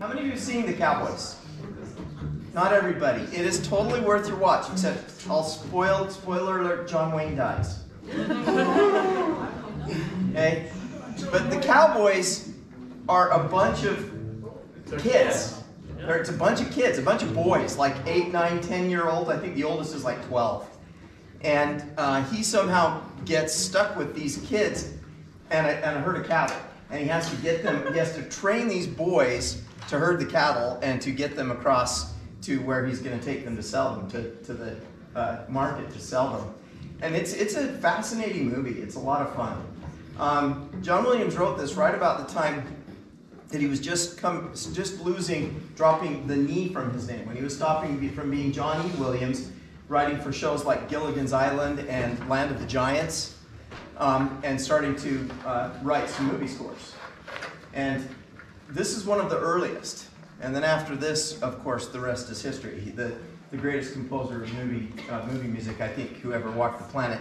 How many of you have seen the Cowboys? Not everybody. It is totally worth your watch, except I'll spoil, spoiler alert, John Wayne dies. okay? But the Cowboys are a bunch of kids. It's a bunch of kids, a bunch of boys, like 8, 9, 10 year old. I think the oldest is like 12. And uh, he somehow gets stuck with these kids and a, and a herd of cattle. And he has to get them, he has to train these boys to herd the cattle and to get them across to where he's going to take them to sell them, to, to the uh, market to sell them. And it's, it's a fascinating movie. It's a lot of fun. Um, John Williams wrote this right about the time that he was just come, just losing, dropping the knee from his name. When he was stopping from being John E. Williams, writing for shows like Gilligan's Island and Land of the Giants, um, and starting to uh, write some movie scores. And this is one of the earliest. And then after this, of course, the rest is history. He, the, the greatest composer of movie, uh, movie music, I think, who ever walked the planet.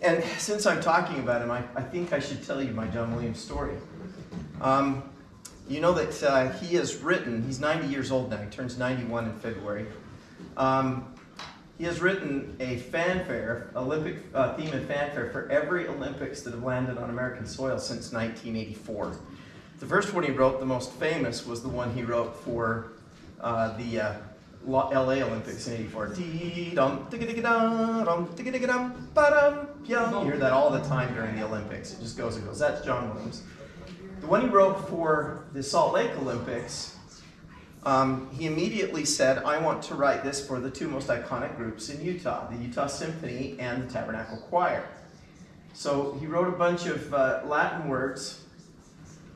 And since I'm talking about him, I, I think I should tell you my John Williams story. Um, you know that uh, he has written, he's 90 years old now, he turns 91 in February. Um, he has written a fanfare, Olympic uh, theme and fanfare for every Olympics that have landed on American soil since 1984. The first one he wrote, the most famous, was the one he wrote for uh, the uh, LA Olympics in 84. You hear that all the time during the Olympics. It just goes and goes. That's John Williams. The one he wrote for the Salt Lake Olympics um, he immediately said, I want to write this for the two most iconic groups in Utah, the Utah Symphony and the Tabernacle Choir. So he wrote a bunch of uh, Latin words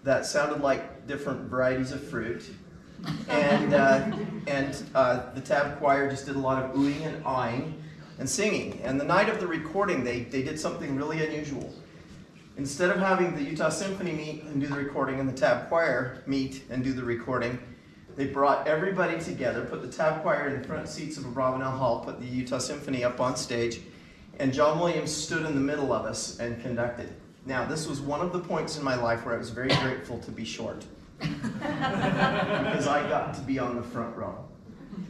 that sounded like different varieties of fruit. And, uh, and uh, the Tab Choir just did a lot of oohing and awing and singing. And the night of the recording, they, they did something really unusual. Instead of having the Utah Symphony meet and do the recording and the Tab Choir meet and do the recording, they brought everybody together, put the tab choir in the front seats of Abravanel Hall, put the Utah Symphony up on stage, and John Williams stood in the middle of us and conducted. Now, this was one of the points in my life where I was very grateful to be short. because I got to be on the front row.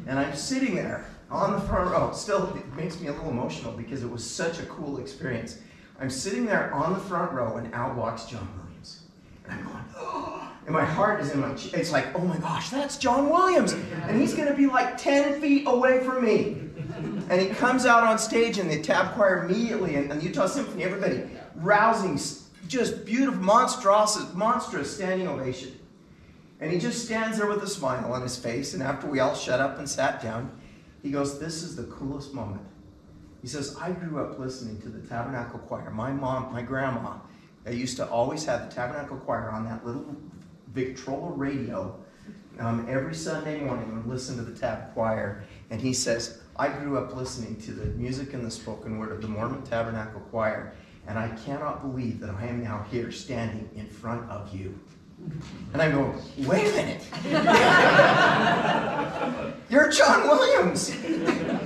And I'm sitting there on the front row. Still, it makes me a little emotional because it was such a cool experience. I'm sitting there on the front row, and out walks John Williams. And I'm going, oh and my heart is in my chest. It's like, oh my gosh, that's John Williams. And he's going to be like 10 feet away from me. And he comes out on stage and the tab choir immediately and, and Utah Symphony, everybody rousing, just beautiful, monstrous, monstrous standing ovation. And he just stands there with a smile on his face. And after we all shut up and sat down, he goes, This is the coolest moment. He says, I grew up listening to the Tabernacle Choir. My mom, my grandma, they used to always have the Tabernacle Choir on that little Victrola radio um, every Sunday morning and listen to the tab choir. And he says, I grew up listening to the music and the spoken word of the Mormon Tabernacle Choir, and I cannot believe that I am now here standing in front of you. And I go, wait a minute. You're John Williams. and,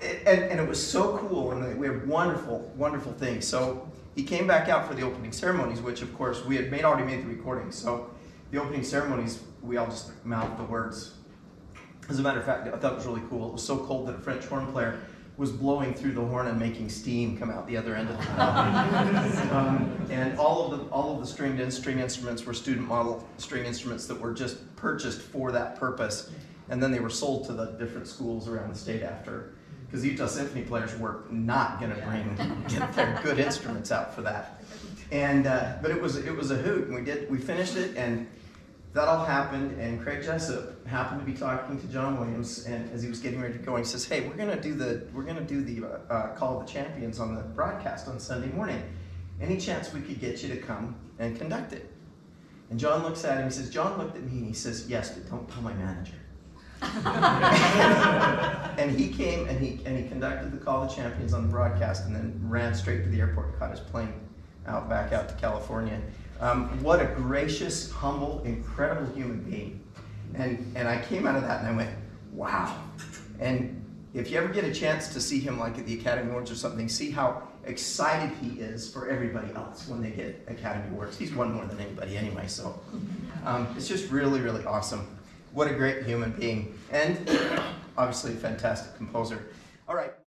and it was so cool, and we had wonderful, wonderful things. So he came back out for the opening ceremonies, which of course we had made already made the recording. So the opening ceremonies, we all just mouthed the words. As a matter of fact, I thought it was really cool. It was so cold that a French horn player was blowing through the horn and making steam come out the other end of the um, and all of the all of the stringed in string instruments were student model string instruments that were just purchased for that purpose, and then they were sold to the different schools around the state after because the Utah Symphony players were not going to bring get their good instruments out for that. And uh, but it was it was a hoot, and we did we finished it, and that all happened. And Craig Jessop happened to be talking to John Williams, and as he was getting ready to go, he says, "Hey, we're going to do the we're going to do the uh, uh, Call of the Champions on the broadcast on Sunday morning. Any chance we could get you to come and conduct it?" And John looks at him. He says, "John looked at me, and he says, yes, but don't tell my manager." and he came and he and he conducted the Call of the Champions on the broadcast, and then ran straight to the airport and caught his plane out back out to California. Um, what a gracious, humble, incredible human being. And and I came out of that and I went, wow. And if you ever get a chance to see him like at the Academy Awards or something, see how excited he is for everybody else when they get Academy Awards. He's won more than anybody anyway, so Um, it's just really, really awesome. What a great human being. And obviously a fantastic composer. All right.